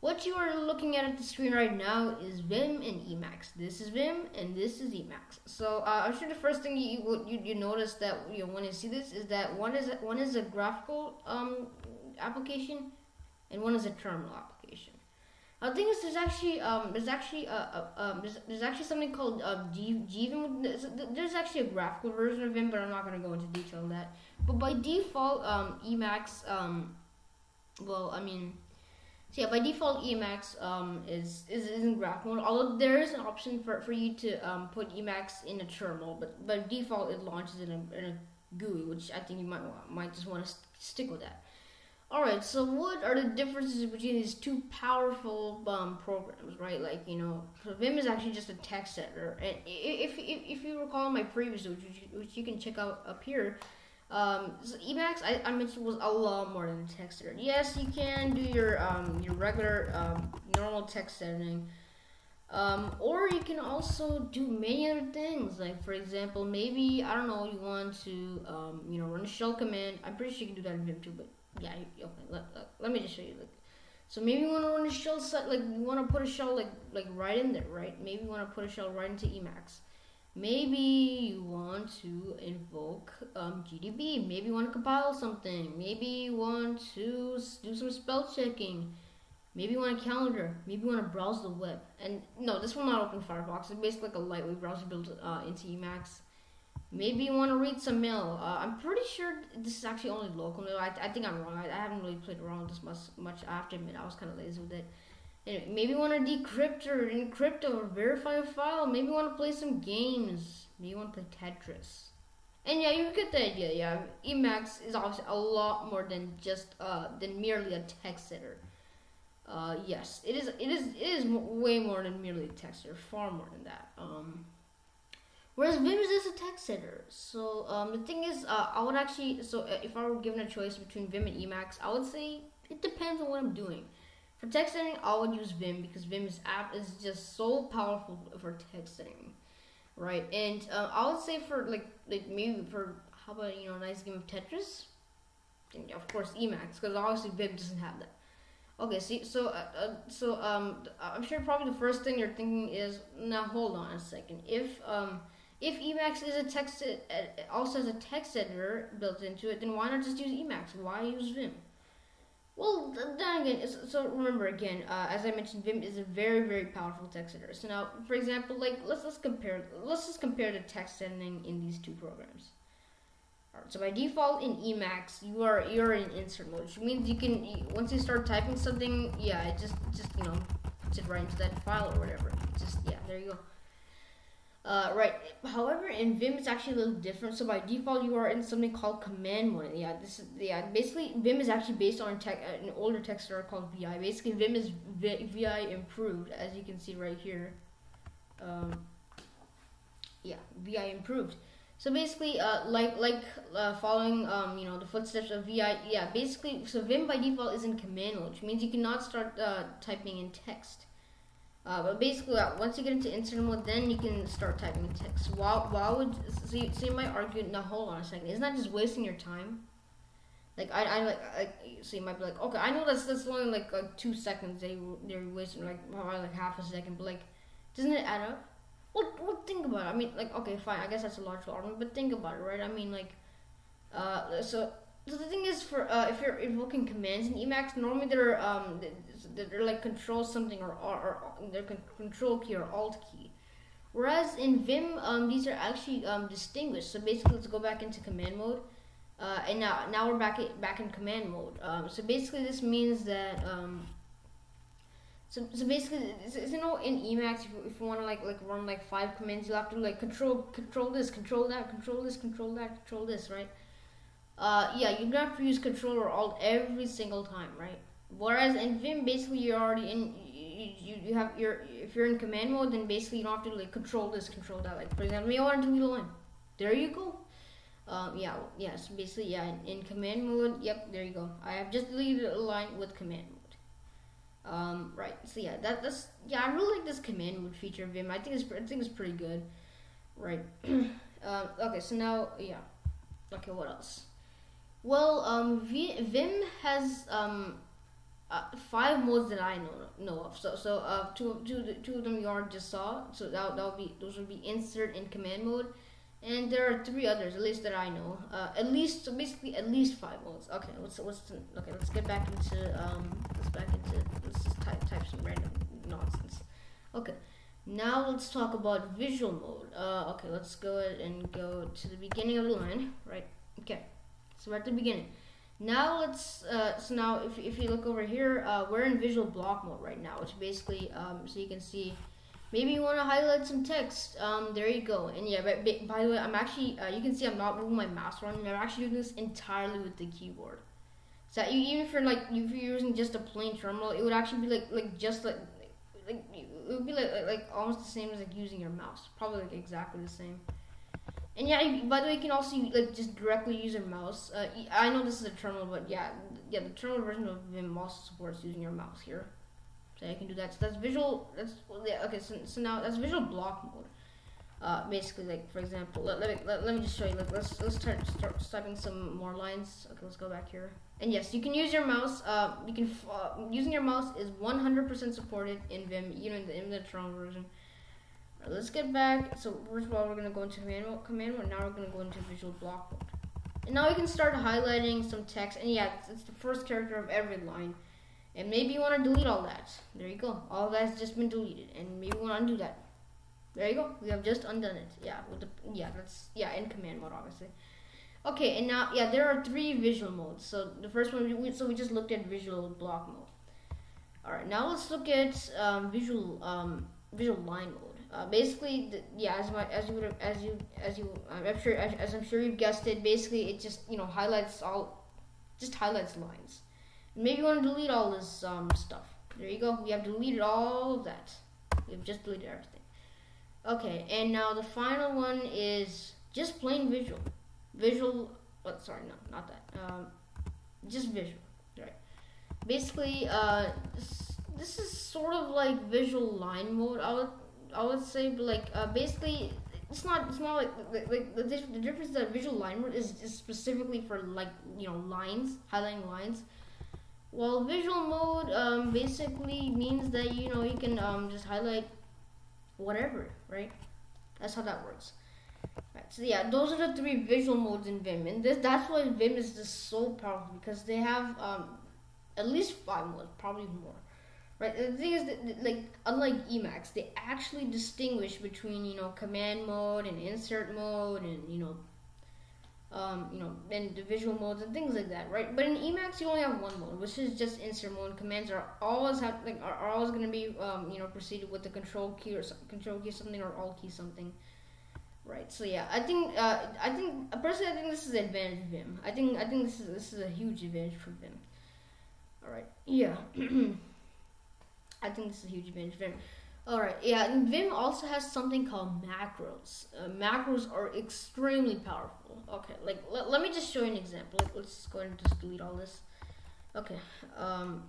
what you are looking at at the screen right now is Vim and Emacs. This is Vim and this is Emacs. So uh, I'm sure the first thing you, you you notice that you know when you see this is that one is one is a graphical um, application and one is a terminal application. I think is there's actually um, there's actually um, there's, there's actually something called uh, GVim. There's, there's actually a graphical version of Vim, but I'm not going to go into detail on that. But by default, um, Emacs, um, well, I mean, so yeah, by default, Emacs um, is, is in graphical mode. Although there is an option for, for you to um, put Emacs in a terminal, but by default, it launches in a, in a GUI, which I think you might might just want to st- stick with that. Alright, so what are the differences between these two powerful um, programs, right? Like, you know, so Vim is actually just a text editor. And if, if, if you recall my previous which, which you can check out up here, um, so Emacs, I, I mentioned, was a lot more than text editor. Yes, you can do your, um, your regular, um, normal text editing. Um, or you can also do many other things. Like, for example, maybe, I don't know, you want to, um, you know, run a shell command. I'm pretty sure you can do that in Vim too, but yeah, okay. Let, let, me just show you. Like, so maybe you want to run a shell like you want to put a shell like like right in there, right? Maybe you want to put a shell right into Emacs. Maybe you want to invoke um, GDB. Maybe you want to compile something. Maybe you want to do some spell checking. Maybe you want a calendar. Maybe you want to browse the web. And no, this will not open Firefox. It's basically like a lightweight browser built uh, into Emacs. Maybe you want to read some mail. Uh, I'm pretty sure this is actually only local mail. I, I think I'm wrong. I, I haven't really played around this much. Much I have to admit, I was kind of lazy with it. Anyway, maybe want to decrypt or encrypt or verify a file. Maybe want to play some games. Maybe you want to play Tetris. And yeah, you get the idea. Yeah, Emacs is obviously a lot more than just uh than merely a text editor. Uh, yes, it is. It is. It is way more than merely a text editor. Far more than that. Um. Whereas Vim is just a text editor. So um, the thing is, uh, I would actually, so uh, if I were given a choice between Vim and Emacs, I would say it depends on what I'm doing. For text editing, I would use Vim because Vim's app is just so powerful for text editing, right? And uh, I would say for like like maybe for how about you know a nice game of Tetris, and of course Emacs because obviously Vim doesn't have that. Okay, see, so uh, uh, so um, I'm sure probably the first thing you're thinking is now hold on a second. If um if Emacs is a text, also has a text editor built into it, then why not just use Emacs? Why use Vim? Well, then again, so remember again, uh, as I mentioned, Vim is a very, very powerful text editor. So now, for example, like let's let's compare let's just compare the text editing in these two programs. Alright, so by default in Emacs, you are you're in insert mode, which means you can once you start typing something, yeah, it just just you know puts it right into that file or whatever. Just yeah, there you go. Uh, right. However, in Vim it's actually a little different. So by default, you are in something called command mode. Yeah, this is yeah. Basically, Vim is actually based on tech, uh, an older text editor called VI. Basically, Vim is VI improved, as you can see right here. Um, yeah, VI improved. So basically, uh, like like uh, following um, you know the footsteps of VI. Yeah, basically, so Vim by default is in command mode, which means you cannot start uh, typing in text. Uh, but basically, uh, once you get into insert mode, then you can start typing in text. Why, why would so you, so you might argue? Now hold on a second. Isn't that just wasting your time? Like I, I like, I, so you might be like, okay, I know that's that's only like, like two seconds. They they're wasting like probably like half a second, but like, doesn't it add up? Well, well, think about it. I mean, like, okay, fine. I guess that's a logical argument, but think about it, right? I mean, like, uh, so so the thing is, for uh, if you're invoking commands in Emacs, normally they're um they're like control something or or, or they're control key or alt key. Whereas in Vim, um, these are actually um, distinguished. So basically, let's go back into command mode. Uh, and now, now we're back at, back in command mode. Um, so basically, this means that um, so, so basically, you know, in Emacs, if you, if you want to like like run like five commands, you have to like control control this, control that, control this, control that, control this, right? uh, yeah, you have to use Control or Alt every single time, right? Whereas in Vim, basically you're already in. You, you, have your if you're in command mode, then basically you don't have to like control this, control that. Like for example, you want to delete a line. There you go. Um, yeah, yes, yeah, so basically, yeah, in, in, command mode, yep, there you go. I have just deleted a line with command mode. Um, right, so yeah, that, that's, yeah, I really like this command mode feature of Vim. I think it's, I think it's pretty good. Right. uh, okay, so now, yeah. Okay, what else? Well, um, Vim has um, uh, five modes that I know know of. So so uh, two, two, two of them you already just saw. So that that would be those would be insert and command mode, and there are three others at least that I know. Uh, at least so basically at least five modes. Okay, what's what's the, okay? Let's get back into um let's back into let's just type type some random nonsense. Okay. Now let's talk about visual mode. Uh, okay, let's go ahead and go to the beginning of the line, right? Okay, so we're at the beginning. Now let's, uh, so now if, if you look over here, uh, we're in visual block mode right now, which basically, um, so you can see, maybe you want to highlight some text, um, there you go. And yeah, but, but by the way, I'm actually, uh, you can see I'm not moving my mouse around, I'm actually doing this entirely with the keyboard. So you, even if you're like, if you're using just a plain terminal, it would actually be like, like just like, like it would be like, like almost the same as like using your mouse, probably like exactly the same. And yeah, by the way, you can also like just directly use your mouse. Uh, I know this is a terminal, but yeah, yeah, the terminal version of Vim also supports using your mouse here. So you can do that. So that's visual. That's yeah. Okay, so, so now that's visual block mode. Uh, basically, like for example, let, let me let, let me just show you. Like, let's let's start start typing some more lines. Okay, let's go back here. And yes, you can use your mouse. Uh, you can uh, using your mouse is 100% supported in Vim, even in the, in the terminal version let's get back. So first of all, we're gonna go into command mode. Command mode. Now we're gonna go into visual block mode. And now we can start highlighting some text. And yeah, it's, it's the first character of every line. And maybe you want to delete all that. There you go. All that's just been deleted. And maybe we want to undo that. There you go. We have just undone it. Yeah, with the yeah, that's yeah in command mode obviously. Okay, and now yeah, there are three visual modes. So the first one, we, so we just looked at visual block mode. All right, now let's look at um, visual um, visual line mode. Uh, basically, the, yeah, as my as you would have, as you as you I'm sure as, as, I'm sure you've guessed it. Basically, it just you know highlights all, just highlights lines. maybe you want to delete all this um, stuff. There you go. We have deleted all of that. We've just deleted everything. Okay, and now the final one is just plain visual. Visual. Oh, sorry, no, not that. Um, just visual. Right. Basically, uh, this, this is sort of like visual line mode. I would I would say, like uh, basically, it's not it's not like like, the, the difference that visual line mode is, is specifically for like you know lines highlighting lines. Well, visual mode um, basically means that you know you can um, just highlight whatever, right? That's how that works. Right, so yeah, those are the three visual modes in Vim, and this that's why Vim is just so powerful because they have um, at least five modes, probably more. Right. The thing is that, like, unlike Emacs, they actually distinguish between you know command mode and insert mode and you know, um, you know, and the visual modes and things like that, right? But in Emacs, you only have one mode, which is just insert mode. Commands are always have like are, always going to be um, you know preceded with the control key or control key something or alt key something. Right. So yeah, I think uh, I think personally I think this is an advantage of Vim. I think I think this is this is a huge advantage for Vim. All right. Yeah. I think this is a huge advantage Vim. Alright, yeah, and Vim also has something called macros. Uh, macros are extremely powerful. Okay, like, let, let me just show you an example. Like, let's go ahead and just delete all this. Okay, um,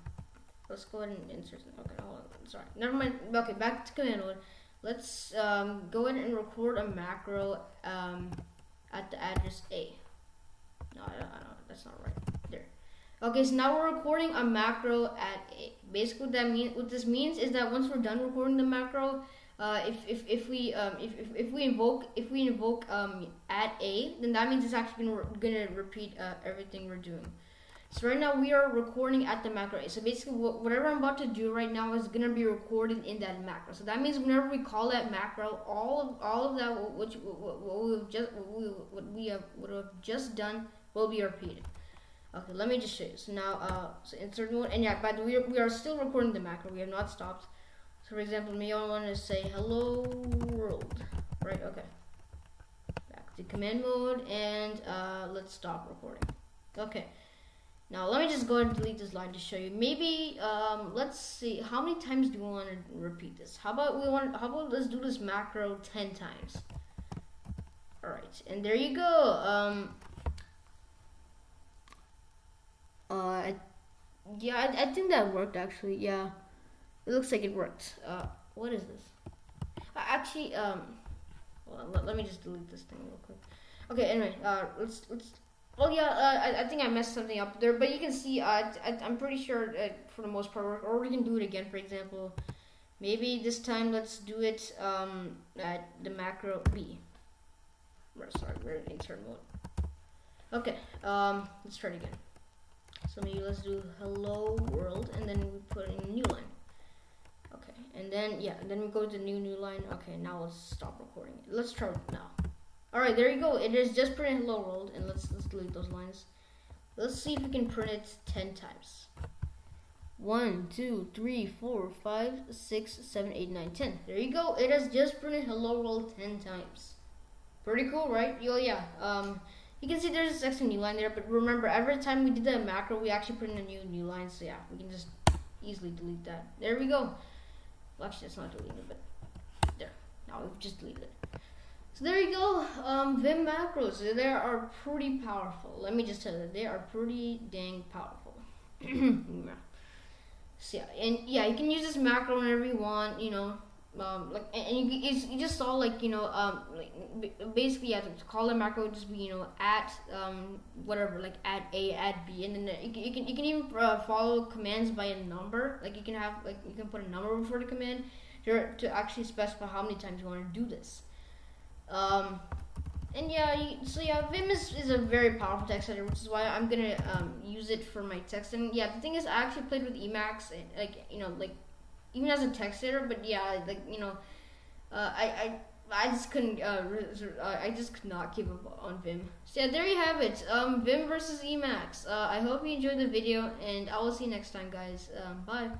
let's go ahead and insert. Okay, hold on, sorry. Never mind. Okay, back to command mode. Let's um, go ahead and record a macro um, at the address A. No, I don't, I don't, that's not right. There. Okay, so now we're recording a macro at A. Basically, what that mean what this means is that once we're done recording the macro, uh, if, if, if we um, if, if, if we invoke if we invoke um, at A, then that means it's actually gonna, gonna repeat uh, everything we're doing. So right now we are recording at the macro A. So basically, whatever I'm about to do right now is gonna be recorded in that macro. So that means whenever we call that macro, all of all of that what, what, what we've just what we, what we have what we've just done will be repeated. Okay, let me just show you. So now, uh, so insert mode, and yeah, but we are, we are still recording the macro. We have not stopped. So for example, me I want to say hello world, right? Okay. Back to command mode, and uh, let's stop recording. Okay. Now let me just go and delete this line to show you. Maybe um, let's see how many times do we want to repeat this? How about we want? How about let's do this macro ten times? All right, and there you go. Um, uh, I, yeah, I, I think that worked actually. Yeah, it looks like it worked. Uh, what is this? Uh, actually, um, well, let, let, me just delete this thing real quick. Okay, anyway, uh, let's let's Oh yeah, uh, I, I think I messed something up there, but you can see. Uh, I, I'm pretty sure uh, for the most part, or we can do it again. For example, maybe this time let's do it um, at the macro B. Sorry, we're in insert mode. Okay, um, let's try it again. So maybe let's do hello world, and then we put in a new line. Okay, and then yeah, then we go to new new line. Okay, now let's stop recording. Let's try it now. All right, there you go. It is just printed hello world, and let's let's delete those lines. Let's see if we can print it ten times. One, two, three, four, five, six, seven, eight, nine, ten. There you go. It has just printed hello world ten times. Pretty cool, right? Yeah. Um, you can see there's a extra new line there, but remember, every time we did the macro, we actually put in a new new line. So yeah, we can just easily delete that. There we go. Well, actually, that's not deleted, but there. Now we've just deleted it. So there you go. Um, Vim macros. They are pretty powerful. Let me just tell you, they are pretty dang powerful. so yeah, and yeah, you can use this macro whenever you want. You know, um, like and you, you just saw like you know um like basically to call the macro just be you know at um whatever like at a at b and then you can you can, you can even uh, follow commands by a number like you can have like you can put a number before the command to, to actually specify how many times you want to do this um, and yeah, you, so yeah, Vim is, is a very powerful text editor, which is why I'm gonna um, use it for my text. And yeah, the thing is, I actually played with Emacs, and, like you know, like even as a text editor. But yeah, like you know, uh, I I. I just couldn't. Uh, I just could not keep up on Vim. So yeah, there you have it. Um, Vim versus Emacs. Uh, I hope you enjoyed the video, and I will see you next time, guys. Um, bye.